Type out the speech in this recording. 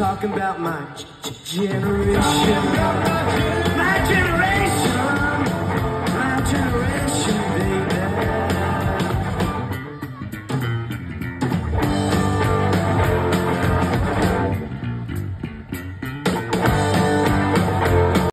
talking about my generation.